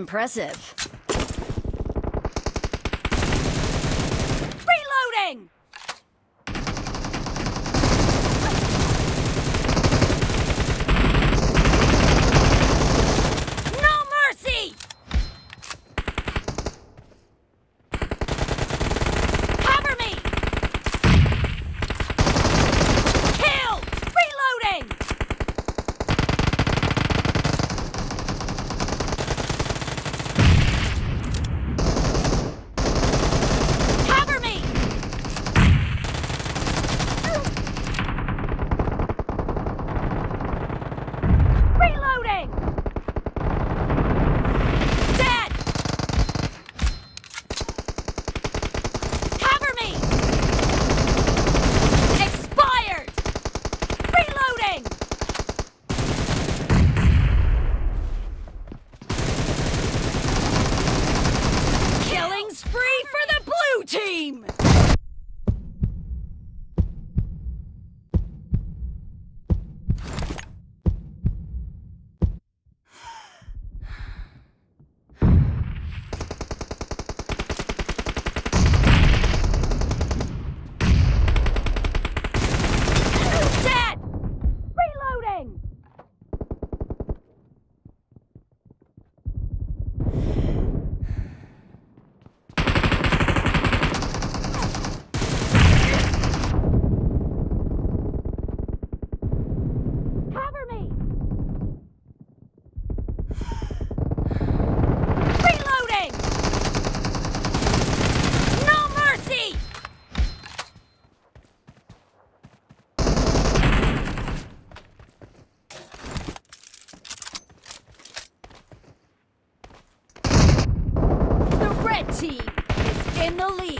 Impressive. In the lead.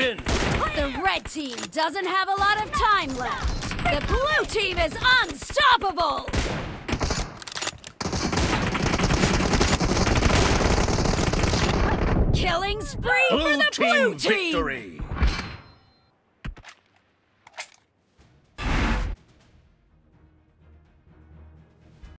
The red team doesn't have a lot of time left. The blue team is unstoppable! Killing spree Blue for the team blue team! victory.